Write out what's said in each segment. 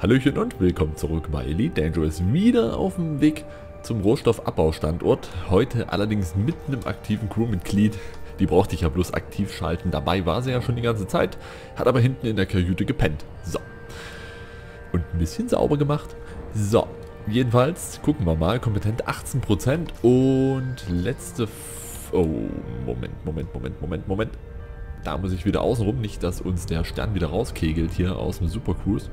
Hallöchen und willkommen zurück bei Elite Dangerous. Wieder auf dem Weg zum Rohstofabbaustandort. Heute allerdings mit einem aktiven Crewmitglied. Die brauchte ich ja bloß aktiv schalten. Dabei war sie ja schon die ganze Zeit, hat aber hinten in der Kajüte gepennt. So. Und ein bisschen sauber gemacht. So. Jedenfalls gucken wir mal. Kompetent 18% und letzte... F oh, Moment, Moment, Moment, Moment, Moment. Da muss ich wieder außenrum, nicht dass uns der Stern wieder rauskegelt hier aus dem Supercruise.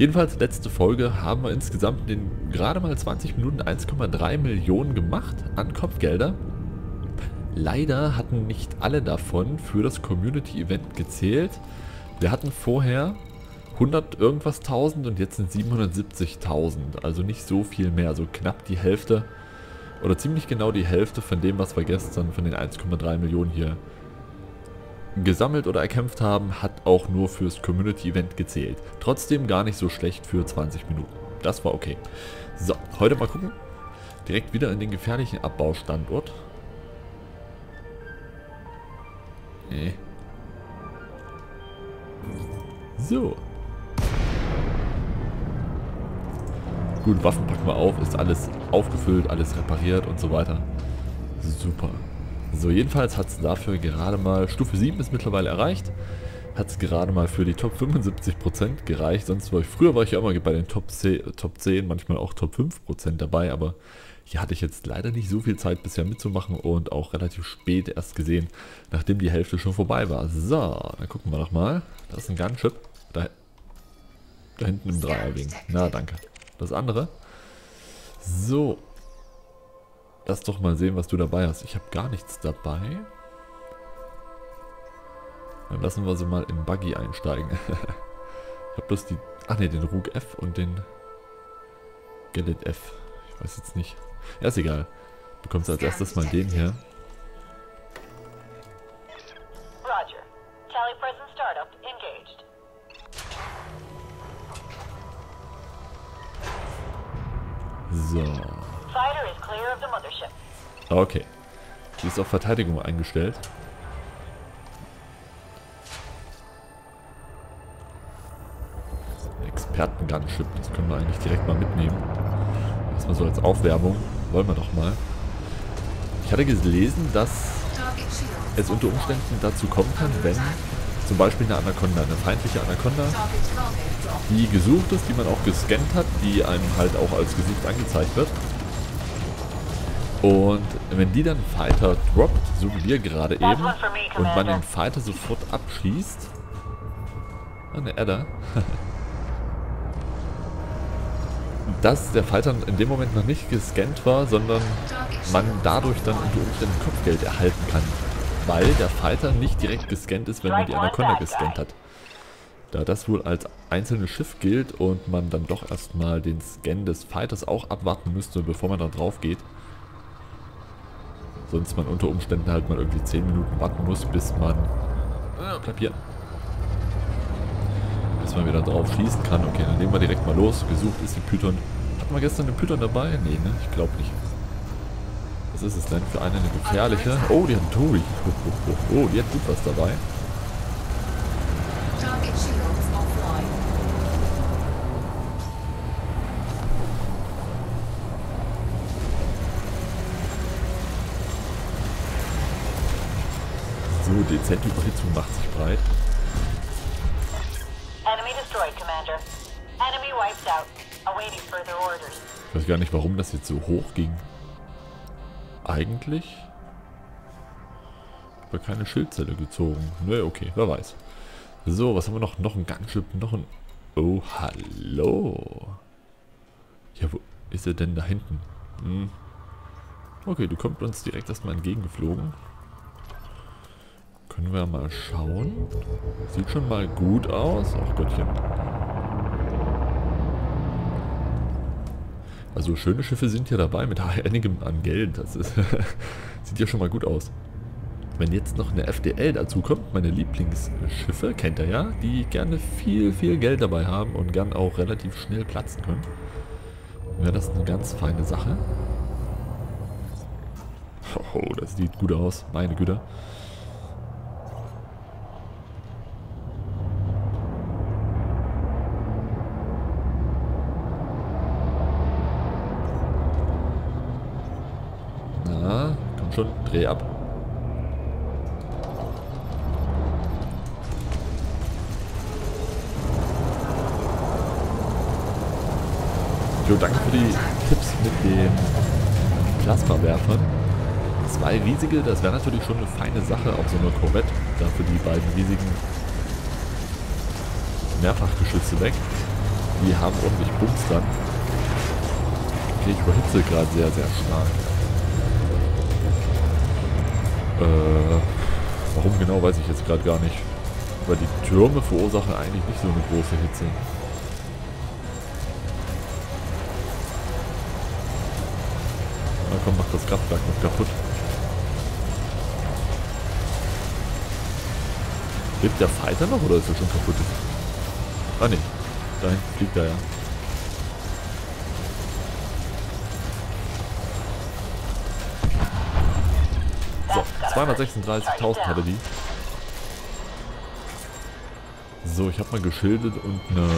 Jedenfalls, letzte Folge haben wir insgesamt in gerade mal 20 Minuten 1,3 Millionen gemacht an Kopfgelder. Leider hatten nicht alle davon für das Community-Event gezählt. Wir hatten vorher 100 irgendwas 1000 und jetzt sind 770.000. Also nicht so viel mehr, so knapp die Hälfte oder ziemlich genau die Hälfte von dem, was wir gestern von den 1,3 Millionen hier gesammelt oder erkämpft haben, hat auch nur fürs Community-Event gezählt. Trotzdem gar nicht so schlecht für 20 Minuten. Das war okay. So, heute mal gucken. Direkt wieder in den gefährlichen Abbaustandort. Nee. So. Gut, Waffen packen wir auf, ist alles aufgefüllt, alles repariert und so weiter. Super. So, jedenfalls hat es dafür gerade mal, Stufe 7 ist mittlerweile erreicht, hat es gerade mal für die Top 75% gereicht. Sonst war ich, früher war ich ja immer bei den Top 10, Top 10 manchmal auch Top 5% dabei, aber hier hatte ich jetzt leider nicht so viel Zeit bisher mitzumachen und auch relativ spät erst gesehen, nachdem die Hälfte schon vorbei war. So, dann gucken wir noch mal. Da ist ein Gunship. Da, da hinten im Dreierwing. Na, danke. Das andere. So, Lass doch mal sehen, was du dabei hast. Ich habe gar nichts dabei. Dann lassen wir sie mal in Buggy einsteigen. ich habe bloß die... Ach ne, den Rug F und den Gellet F. Ich weiß jetzt nicht. Ja, ist egal. Du bekommst als erstes mal den hier. So. Okay. Die ist auf Verteidigung eingestellt. Experten-Gunship, das können wir eigentlich direkt mal mitnehmen. Erstmal so als Aufwärmung. Wollen wir doch mal. Ich hatte gelesen, dass es unter Umständen dazu kommen kann, wenn zum Beispiel eine Anaconda, eine feindliche Anaconda, die gesucht ist, die man auch gescannt hat, die einem halt auch als gesucht angezeigt wird, und wenn die dann Fighter droppt, so wie wir gerade eben, und man den Fighter sofort abschießt... Eine Adder. dass der Fighter in dem Moment noch nicht gescannt war, sondern man dadurch dann unter Umständen Kopfgeld erhalten kann. Weil der Fighter nicht direkt gescannt ist, wenn man die Anaconda gescannt hat. Da das wohl als einzelnes Schiff gilt und man dann doch erstmal den Scan des Fighters auch abwarten müsste, bevor man da drauf geht, Sonst man unter Umständen halt mal irgendwie 10 Minuten warten muss, bis man... Äh, bleib hier. Bis man wieder drauf schießen kann. Okay, dann nehmen wir direkt mal los. Gesucht ist die Python. Hatten wir gestern den Python dabei? Nee, ne? Ich glaube nicht. Was ist es denn für eine, eine gefährliche? Oh, die hat einen Tori. Oh, oh, oh, oh, die hat gut was dabei. So, dezente Überhitzung macht sich breit. Ich weiß gar nicht, warum das jetzt so hoch ging. Eigentlich habe keine Schildzelle gezogen. Ne, okay, wer weiß. So, was haben wir noch? Noch ein Gunship, noch ein... Oh, hallo. Ja, wo ist er denn da hinten? Hm. Okay, du kommst uns direkt erstmal entgegengeflogen. Können wir mal schauen. Sieht schon mal gut aus. Ach Gottchen. Also schöne Schiffe sind hier dabei mit einigem an Geld. Das ist sieht ja schon mal gut aus. Wenn jetzt noch eine FDL dazu kommt, meine Lieblingsschiffe, kennt ihr ja, die gerne viel, viel Geld dabei haben und gern auch relativ schnell platzen können, wäre das eine ganz feine Sache. Oh, das sieht gut aus, meine Güter. Schon, dreh ab. Jo, danke für die Tipps mit den Plasmawerfern. Zwei riesige, das wäre natürlich schon eine feine Sache auf so einer Corvette. Dafür die beiden riesigen Mehrfachgeschütze weg. Die haben ordentlich Bums dann. Okay, ich überhitze gerade sehr, sehr stark. Äh, warum genau, weiß ich jetzt gerade gar nicht. Weil die Türme verursachen eigentlich nicht so eine große Hitze. komm, mach das Kraftwerk noch kaputt. Lebt der Fighter noch oder ist er schon kaputt? Ah ne, da hinten fliegt er ja. 236.000 hatte die. So, ich habe mal geschildert und eine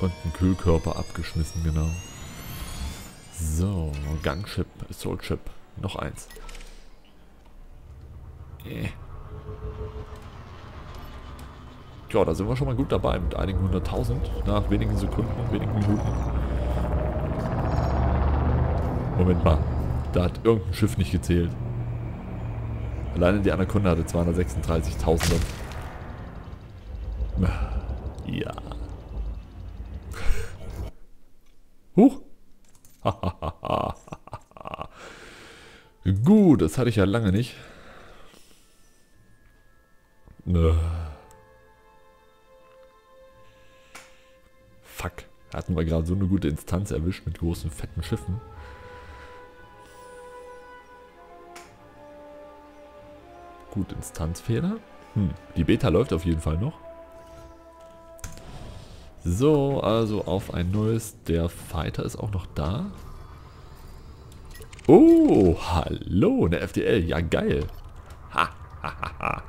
und einen Kühlkörper abgeschmissen, genau. So, Gunship, Assault Ship. Noch eins. Äh. Ja, da sind wir schon mal gut dabei mit einigen hunderttausend nach wenigen Sekunden, wenigen Minuten. Moment mal, da hat irgendein Schiff nicht gezählt. Alleine die Anaconda hatte 236.000. Ja. Huch. Gut, das hatte ich ja lange nicht. Äh. Fuck. Hatten wir gerade so eine gute Instanz erwischt mit großen, fetten Schiffen. Gut, Instanzfehler. Hm, die Beta läuft auf jeden Fall noch. So, also auf ein neues. Der Fighter ist auch noch da. Oh, hallo, eine FDL. Ja, geil. Ha, ha, ha, ha.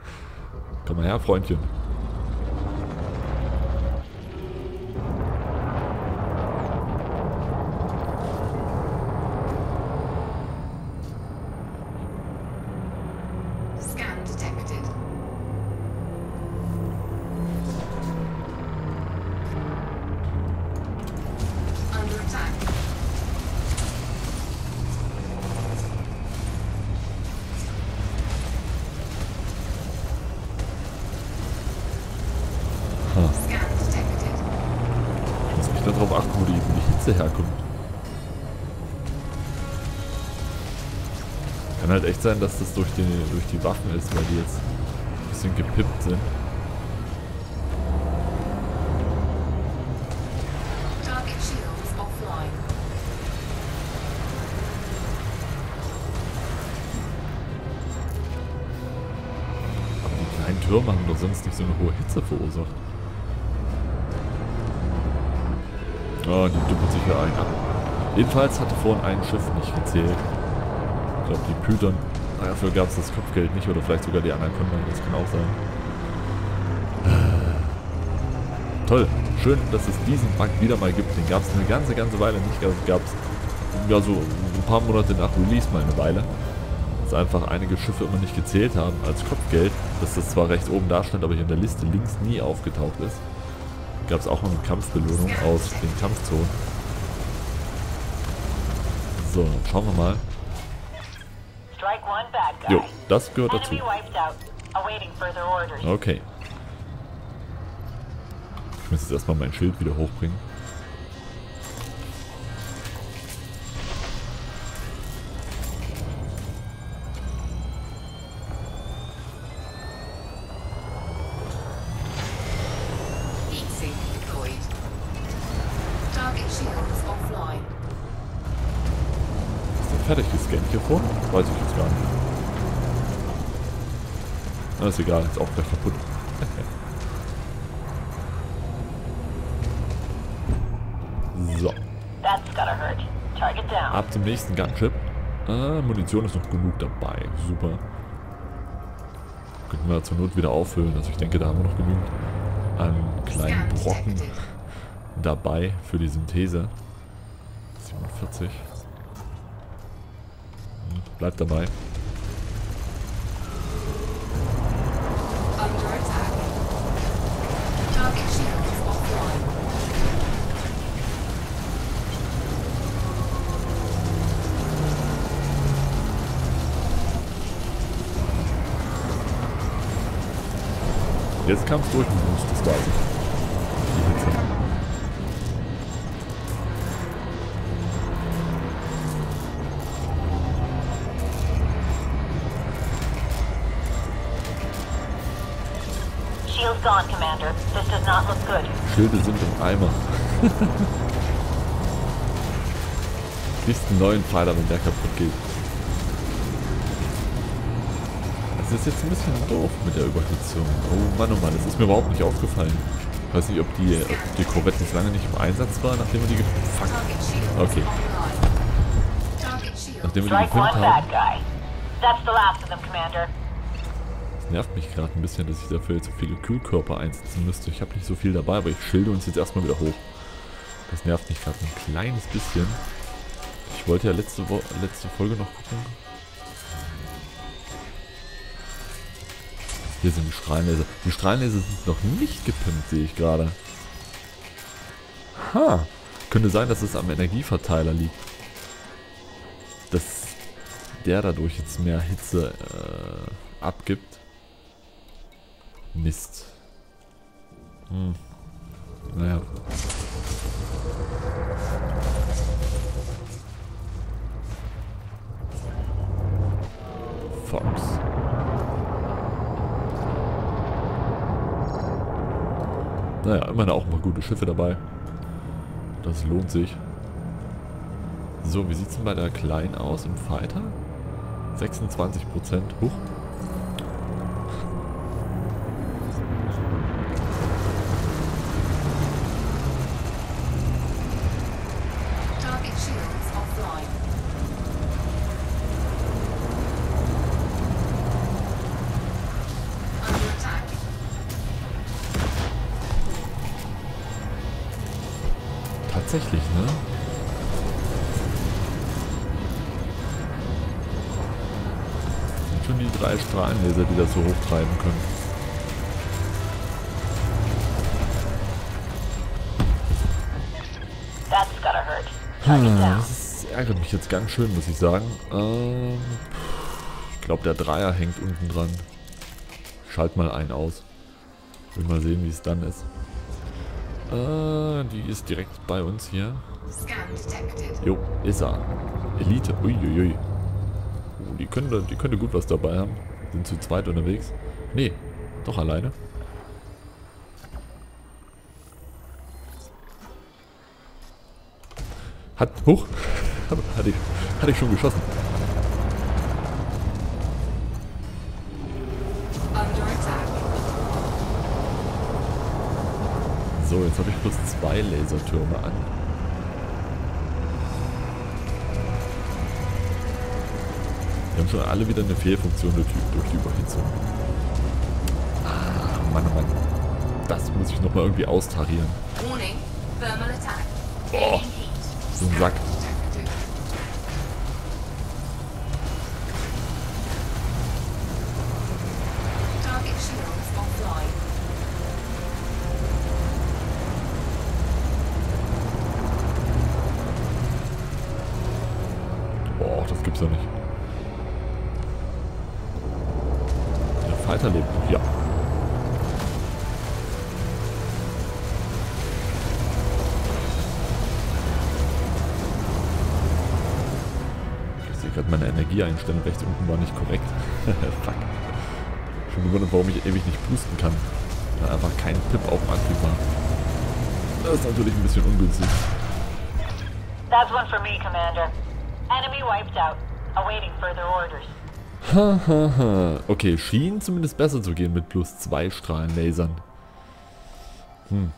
Komm mal her, Freundchen. Hitze herkommt. Kann halt echt sein, dass das durch die, durch die Waffen ist, weil die jetzt ein bisschen gepippt sind. Aber die kleinen Türme haben doch sonst nicht so eine hohe Hitze verursacht. Oh, die düppelt sich hier ein. Jedenfalls hatte vorhin ein Schiff nicht gezählt. Ich glaube, die Python. Dafür gab es das Kopfgeld nicht oder vielleicht sogar die Anaconda. Das kann auch sein. Toll. Schön, dass es diesen Bug wieder mal gibt. Den gab es eine ganze, ganze Weile nicht. Also gab es ja so ein paar Monate nach Release mal eine Weile. Dass einfach einige Schiffe immer nicht gezählt haben als Kopfgeld. Dass das zwar rechts oben da stand, aber hier in der Liste links nie aufgetaucht ist gab es auch noch eine Kampfbelohnung aus den Kampfzonen. So, schauen wir mal. Jo, das gehört dazu. Okay. Ich muss jetzt erstmal mein Schild wieder hochbringen. Na, ist egal, ist auch gleich kaputt. so. Ab zum nächsten Gunship. Ah, Munition ist noch genug dabei. Super. Könnten wir zur Not wieder auffüllen. Also ich denke, da haben wir noch genügend an kleinen Brocken dabei für die Synthese. 47. Bleibt dabei. Jetzt kam es durch und muss das da sein. Die Hitze. Shields gone, Commander. This does not look good. Schilde sind im Eimer. Kriegst einen neuen Pfeiler, wenn der kaputt geht. Das ist jetzt ein bisschen doof mit der Überhitzung. Oh Mann, oh Mann, das ist mir überhaupt nicht aufgefallen. Ich weiß nicht, ob die, ob die Korvette jetzt lange nicht im Einsatz war, nachdem wir die ge Fuck. Target shields Okay. Nachdem wir die gefilmt bad haben. Das nervt mich gerade ein bisschen, dass ich dafür jetzt so viele Kühlkörper einsetzen müsste. Ich habe nicht so viel dabei, aber ich schilde uns jetzt erstmal wieder hoch. Das nervt mich gerade ein kleines bisschen. Ich wollte ja letzte, Wo letzte Folge noch gucken. Hier sind die Strahlenlaser. Die Strahlenlaser sind noch nicht gepimpt, sehe ich gerade. Ha! Könnte sein, dass es am Energieverteiler liegt. Dass der dadurch jetzt mehr Hitze äh, abgibt. Mist. Hm. Naja. Fox. Naja, immerhin auch mal gute Schiffe dabei. Das lohnt sich. So, wie sieht's denn bei der Kleinen aus im Fighter? 26%. Huch. Hochtreiben können. Hm. Das ärgert mich jetzt ganz schön, muss ich sagen. Ähm, ich glaube, der Dreier hängt unten dran. Schalt mal einen aus. Will mal sehen, wie es dann ist. Äh, die ist direkt bei uns hier. Jo, ist er. Elite. Uiuiui. Oh, die könnte, die könnte gut was dabei haben. Sind zu zweit unterwegs. Nee, doch alleine. Hat, hoch. hatte, ich, hatte ich schon geschossen. So, jetzt habe ich bloß zwei Lasertürme an. Haben schon alle wieder eine Fehlfunktion durch die, durch die Überhitzung. Ah, Mann, oh Mann. Das muss ich nochmal irgendwie austarieren. Boah. So ein Sack. Energieeinstellung rechts unten war nicht korrekt. Fuck. Schon gewundert, warum ich ewig nicht pusten kann. Weil einfach kein Pip auf dem Antrieb war. Das ist natürlich ein bisschen ungünstig. That's one for me, Commander. Enemy wiped out. Awaiting further orders. Hahaha. okay, schien zumindest besser zu gehen mit plus zwei Strahlenlasern. Hm.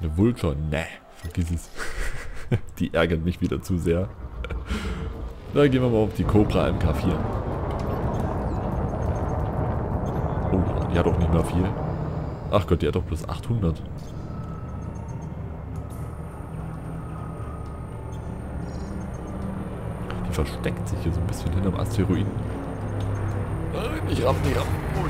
Eine Vulture, ne, vergiss es. die ärgert mich wieder zu sehr. Da gehen wir mal auf die Cobra MK4. Oh, die hat auch nicht mehr viel. Ach Gott, die hat doch plus 800. Die versteckt sich hier so ein bisschen hinterm Asteroiden. Nein, nicht ran, nicht ran. Oh,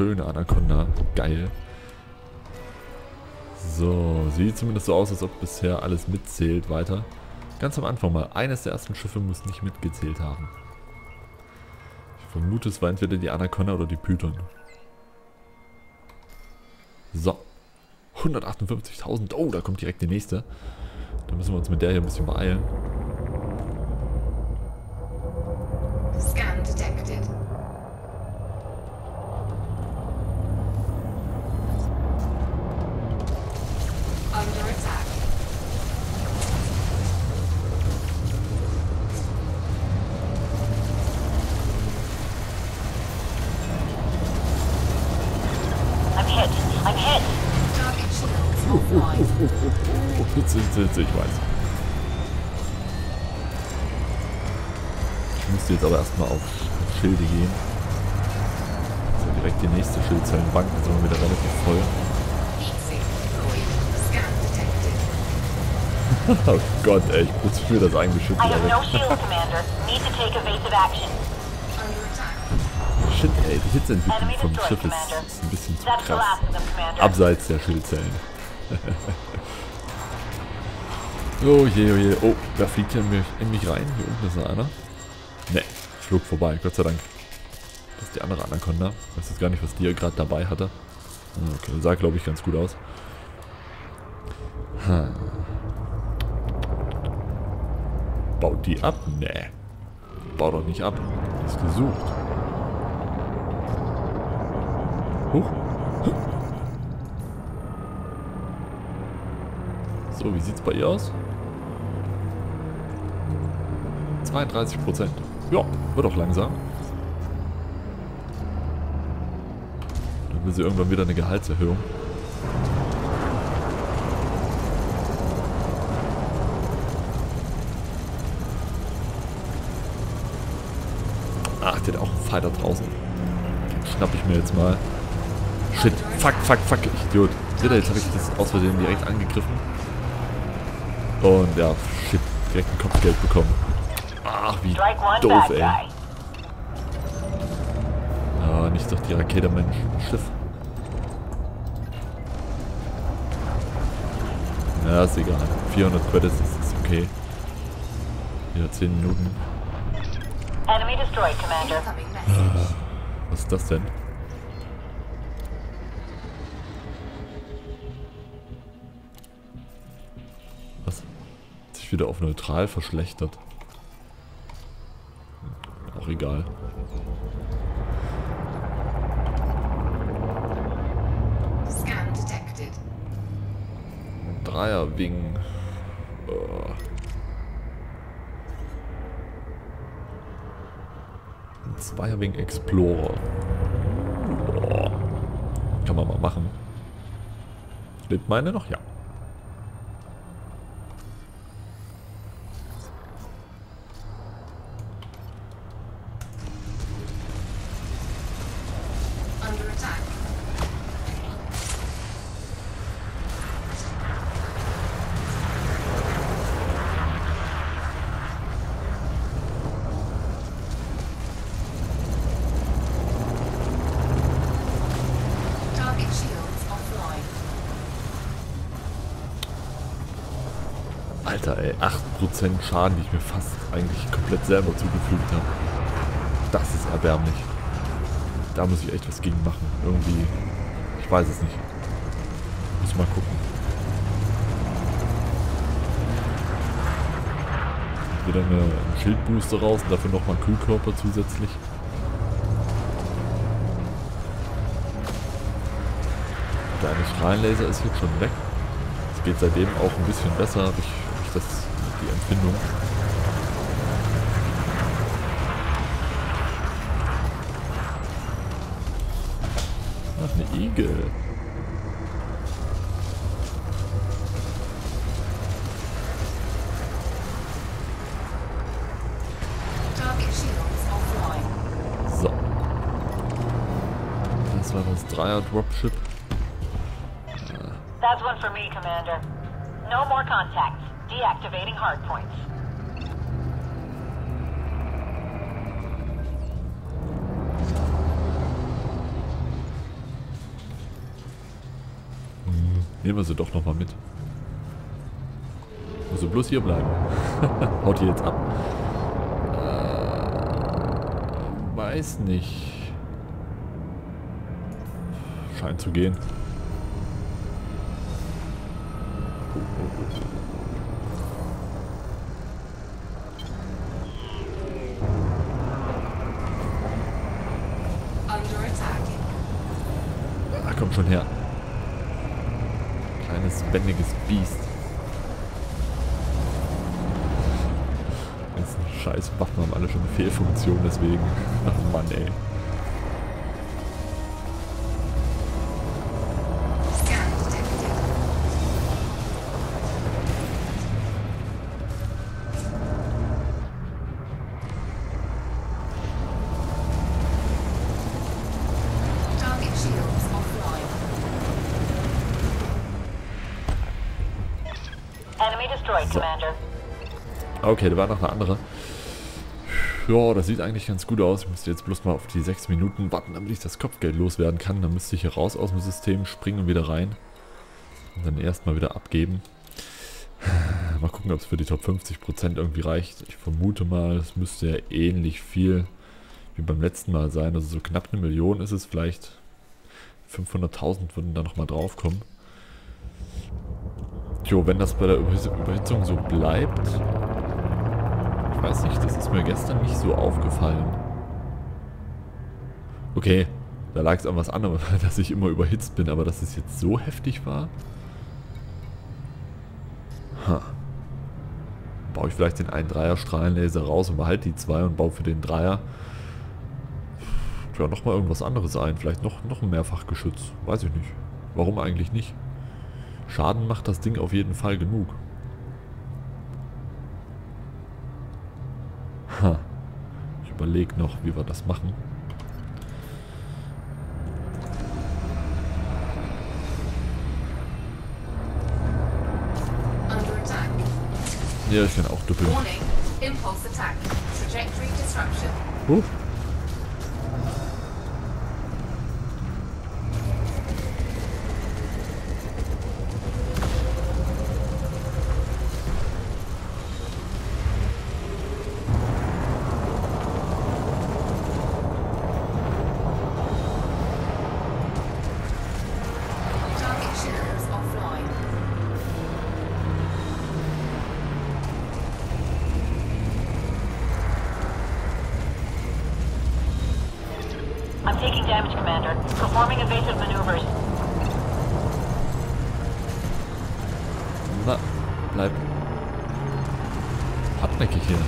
schöne Anaconda. Geil. So, sieht zumindest so aus, als ob bisher alles mitzählt weiter. Ganz am Anfang mal. Eines der ersten Schiffe muss nicht mitgezählt haben. Ich vermute, es war entweder die Anaconda oder die Python. So. 158.000. Oh, da kommt direkt die nächste. Da müssen wir uns mit der hier ein bisschen beeilen. Ich weiß. Ich müsste jetzt aber erstmal auf Schilde gehen. So, direkt die nächste Schildzellenbank, dann sind wir wieder relativ voll. Oh Gott, ey, ich das evasive action. Under attack. Shit, ey, die Hitzeentwicklung vom Schiff ist, ist ein bisschen zu krass. Abseits der Schildzellen. oh je, oh je. Oh, da fliegt hier in mich, in mich rein. Hier unten ist noch einer. Ne, flog vorbei, Gott sei Dank. Das ist die andere Anaconda. Ich weiß jetzt gar nicht, was die gerade dabei hatte. Ah, Okay, sah glaube ich ganz gut aus. Ha. Baut die ab? Nee. Bau doch nicht ab. Die ist gesucht. Huch. So, wie sieht's bei ihr aus? 32 Prozent. Ja, wird auch langsam. Dann will sie irgendwann wieder eine Gehaltserhöhung. Ach, der hat auch einen Fighter draußen. Den schnapp ich mir jetzt mal. Shit, fuck, fuck, fuck, Idiot. Seht ihr, jetzt habe ich das aus Versehen direkt angegriffen. Und ja, shit, direkt ein Kopfgeld bekommen. Ach, wie doof, ey. Ah, nicht doch die Rakete, Mensch. Schiff. Ja, ist egal. 400 Credits ist, ist okay. Wieder 10 Minuten. Enemy destroyed, Commander. Incoming message. Was ist das denn? Sich wieder auf neutral verschlechtert. Auch egal. Scan detected. Dreier-Wing. Oh. Ein Zweier-Wing Explorer. Kann man mal machen. Lebt meine noch? Ja. Under attack. Target shields offline. Alter, ey. 8% Schaden, die ich mir fast eigentlich komplett selber zugefügt habe. Das ist erbärmlich. Da muss ich echt was gegen machen. Irgendwie. Ich weiß es nicht. Muss mal gucken. Wieder eine einen Schildbooster raus und dafür nochmal Kühlkörper zusätzlich. Der eine Strahlenlaser ist jetzt schon weg. Es geht seitdem auch ein bisschen besser, habe ich, hab ich das, Verbindung. Ach, eine Igel. So. Das war das Dreier-Dropship. That's one for me, Commander. No more contacts. Deactivating hardpoints. Nehmen wir sie doch nochmal mit. Muss sie bloß hier bleiben. Haut die jetzt ab? Äh, weiß nicht. Scheint zu gehen. Oh, oh, oh. Komm schon her. Kleines, wendiges Biest. Scheiß Waffen haben alle schon eine Fehlfunktion, deswegen. Ach Mann, ey. Okay, da war noch eine andere. Ja, das sieht eigentlich ganz gut aus. Ich müsste jetzt bloß mal auf die 6 Minuten warten, damit ich das Kopfgeld loswerden kann. Dann müsste ich hier raus aus dem System, springen und wieder rein. Und dann erstmal wieder abgeben. Mal gucken, ob es für die Top 50% irgendwie reicht. Ich vermute mal, es müsste ja ähnlich viel wie beim letzten Mal sein. Also so knapp eine Million ist es vielleicht. 500.000 würden da nochmal draufkommen. Jo, wenn das bei der Überhitz- Überhitzung so bleibt, weiß nicht, das ist mir gestern nicht so aufgefallen. Okay, da lag es an was anderem, dass ich immer überhitzt bin, aber dass es jetzt so heftig war. Ha. Baue ich vielleicht den einen Dreier Strahlenlaser raus und behalte die zwei und baue für den Dreier ja nochmal irgendwas anderes ein. Vielleicht noch, noch ein Mehrfachgeschütz. Weiß ich nicht. Warum eigentlich nicht? Schaden macht das Ding auf jeden Fall genug. Ha. Ich überlege noch, wie wir das machen. Ja, ich kann auch doppeln. Warning. Impulse attack. Trajectory disruption. Huh. I'm taking damage, Commander. Performing evasive maneuvers. Na, bleib hartnäckig hier.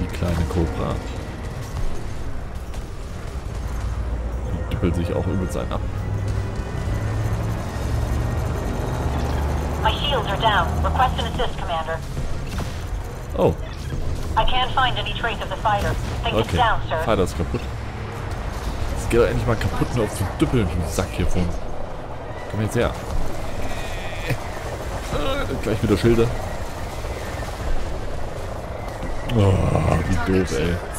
Die kleine Cobra. Die düppelt sich auch übelst ein ab. My shields are down. Request an assist, Commander. Oh, I can't find any trace of the fighter. Think it's okay. down, sir. Fighter ist kaputt. Geht doch endlich mal kaputt, auf zu düppeln, du Sack hier vorne. Komm jetzt her. Äh, gleich wieder Schilder. Oh, wie doof, ey.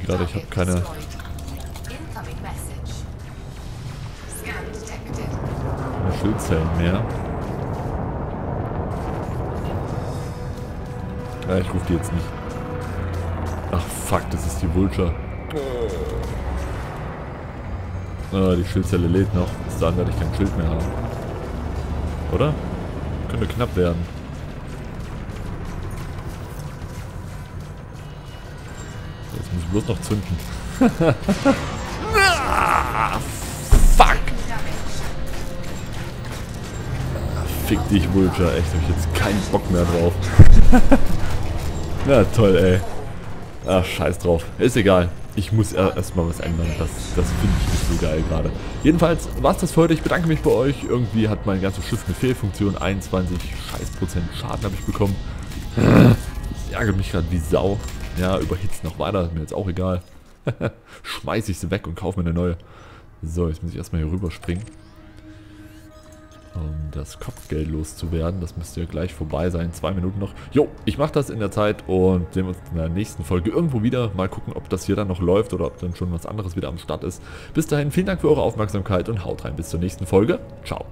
Sehe gerade, ich habe keine keine Schildzellen mehr. Ja, ich rufe die jetzt nicht. Ach fuck, das ist die Vulture. Ah, die Schildzelle lädt noch. Bis dahin werde ich kein Schild mehr haben. Oder? Könnte knapp werden. Bloß noch zünden. ah, fuck! Damage. Fick dich, Vulture. Echt, hab ich jetzt keinen Bock mehr drauf. Na toll, ey. Ach, scheiß drauf. Ist egal. ich muss erstmal was ändern. Das, das finde ich nicht so geil gerade. Jedenfalls war es das für heute. Ich bedanke mich bei euch. Irgendwie hat mein ganzes Schiff eine Fehlfunktion. 21 scheiß Prozent Schaden habe ich bekommen. Ärgert mich gerade wie Sau. Ja, überhitzt noch weiter. Ist mir jetzt auch egal. Schmeiß ich sie weg und kaufe mir eine neue. So, jetzt muss ich erstmal hier rüberspringen um das Kopfgeld loszuwerden. Das müsste ja gleich vorbei sein. Zwei Minuten noch. Jo, ich mache das in der Zeit und sehen uns in der nächsten Folge irgendwo wieder. Mal gucken, ob das hier dann noch läuft oder ob dann schon was anderes wieder am Start ist. Bis dahin, vielen Dank für eure Aufmerksamkeit und haut rein. Bis zur nächsten Folge. Ciao.